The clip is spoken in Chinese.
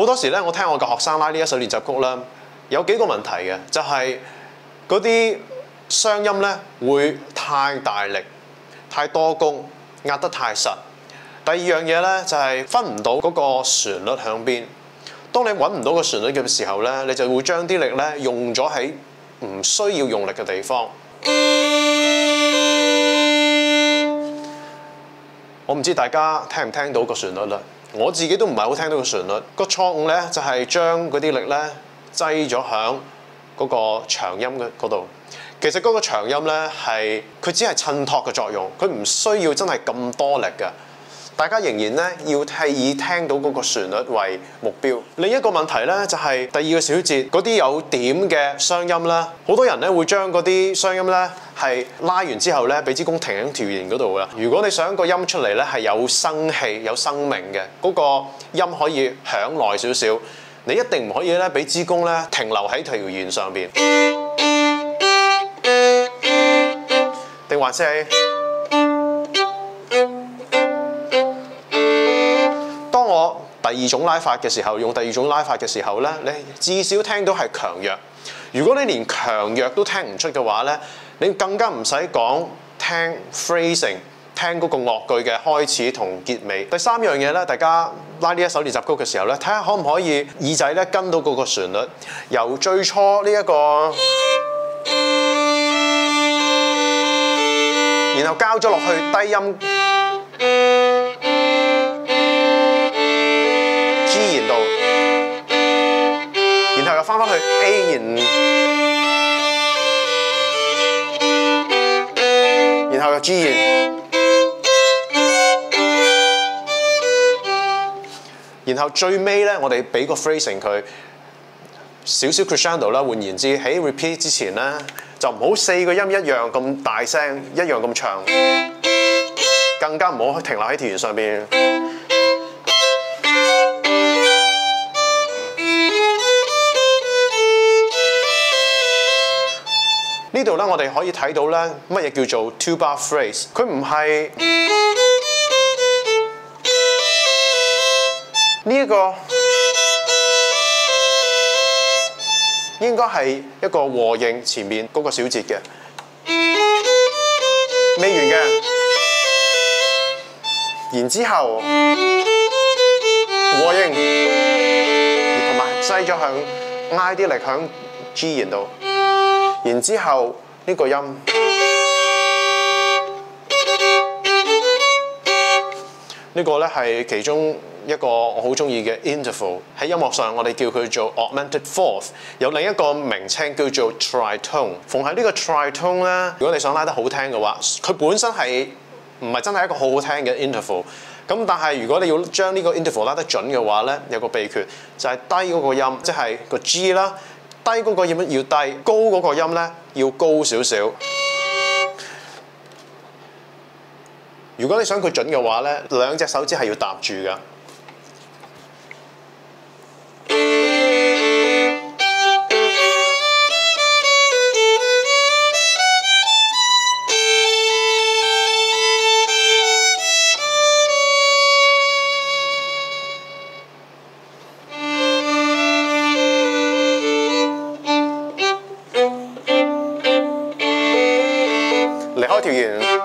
好多時咧，我聽我嘅學生拉呢一首練習曲啦，有幾個問題嘅，就係嗰啲雙音咧會太大力、太多功、壓得太實。第二樣嘢咧就係分唔到嗰個旋律響邊。當你揾唔到個旋律嘅時候咧，你就會將啲力咧用咗喺唔需要用力嘅地方。我唔知大家聽唔聽到個旋律啦，我自己都唔係好聽到個旋律。個錯誤咧就係將嗰啲力咧擠咗響嗰個長音嘅嗰度。其實嗰個長音咧係佢只係襯托嘅作用，佢唔需要真係咁多力嘅。大家仍然咧要係以聽到嗰個旋律為目標。另一個問題咧就係第二個小節嗰啲有點嘅雙音啦，好多人咧會將嗰啲雙音咧係拉完之後咧俾支弓停喺條弦嗰度噶。如果你想個音出嚟咧係有生氣、有生命嘅，嗰個音可以響耐少少，你一定唔可以咧俾支弓咧停留喺條弦上邊，定還是係？第二種拉法嘅時候，用第二種拉法嘅時候咧，你至少聽到係強弱。如果你連強弱都聽唔出嘅話咧，你更加唔使講聽 phrasing，聽嗰個樂句嘅開始同結尾。第三樣嘢咧，大家拉呢一首練習曲嘅時候咧，睇下可唔可以耳仔咧跟到嗰個旋律，由最初呢一個，然後交咗落去低音。然後又翻返去 A 弦，然後又 G 弦，然後最尾咧，我哋俾個 phrasing 佢少少 crescendo 啦。換言之，喺 repeat 之前咧，就唔好四個音一樣咁大聲，一樣咁長，更加唔好停留喺條弦上邊。呢度咧，我哋可以睇到咧，乜嘢叫做 two bar phrase？佢唔係呢一個，應該係一個和應前面嗰個小節嘅，未完嘅，然之後和應，同埋擠咗向挨啲力響 G 弦度。然之後呢個音，呢個咧係其中一個我好中意嘅 interval。喺音樂上，我哋叫佢做 augmented fourth，有另一個名稱叫做 tritone。逢喺呢個 tritone 咧，如果你想拉得好聽嘅話，佢本身係唔係真係一個好好聽嘅 interval。咁但係如果你要將呢個 interval 拉得準嘅話咧，有個秘訣就係低嗰個音，即係個 G 啦。低嗰個音要低，高嗰個音咧要高少少。如果你想佢準嘅話咧，兩隻手指係要搭住㗎。 같아 위에는